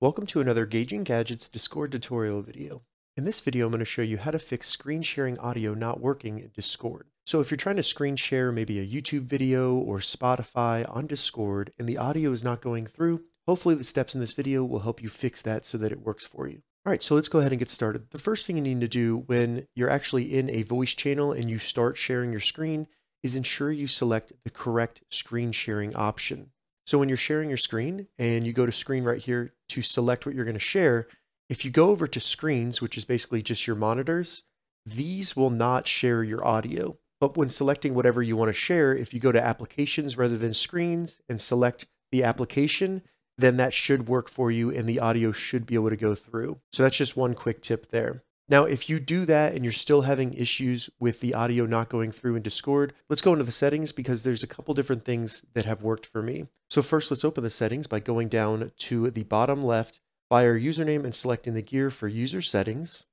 Welcome to another Gauging Gadgets Discord tutorial video. In this video, I'm going to show you how to fix screen sharing audio not working in Discord. So if you're trying to screen share maybe a YouTube video or Spotify on Discord and the audio is not going through, hopefully the steps in this video will help you fix that so that it works for you. All right, so let's go ahead and get started. The first thing you need to do when you're actually in a voice channel and you start sharing your screen is ensure you select the correct screen sharing option. So when you're sharing your screen and you go to screen right here to select what you're going to share, if you go over to screens, which is basically just your monitors, these will not share your audio. But when selecting whatever you want to share, if you go to applications rather than screens and select the application, then that should work for you and the audio should be able to go through. So that's just one quick tip there. Now, if you do that and you're still having issues with the audio not going through in Discord, let's go into the settings because there's a couple different things that have worked for me. So first, let's open the settings by going down to the bottom left by our username and selecting the gear for user settings.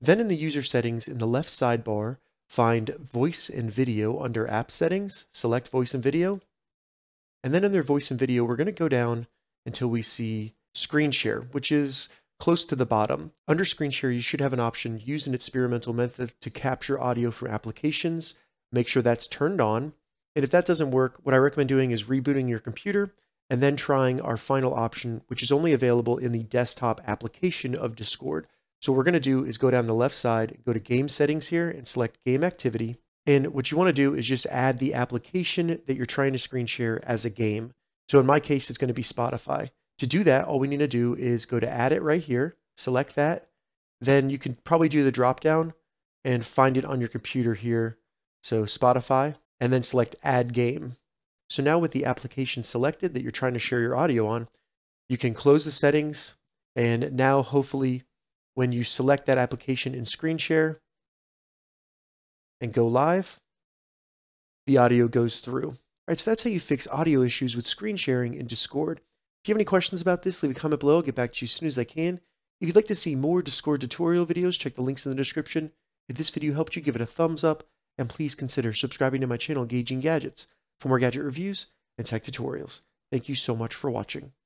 Then in the user settings in the left sidebar, find voice and video under app settings, select voice and video. And then under voice and video, we're going to go down until we see screen share, which is Close to the bottom, under screen share, you should have an option, use an experimental method to capture audio from applications. Make sure that's turned on. And if that doesn't work, what I recommend doing is rebooting your computer and then trying our final option, which is only available in the desktop application of Discord. So what we're going to do is go down the left side, go to game settings here and select game activity. And what you want to do is just add the application that you're trying to screen share as a game. So in my case, it's going to be Spotify. To do that, all we need to do is go to add it right here, select that. Then you can probably do the drop down and find it on your computer here. So Spotify, and then select add game. So now with the application selected that you're trying to share your audio on, you can close the settings. And now hopefully when you select that application in screen share and go live, the audio goes through. All right, so that's how you fix audio issues with screen sharing in Discord. If you have any questions about this, leave a comment below. I'll get back to you as soon as I can. If you'd like to see more Discord tutorial videos, check the links in the description. If this video helped you, give it a thumbs up, and please consider subscribing to my channel, Gauging Gadgets, for more gadget reviews and tech tutorials. Thank you so much for watching.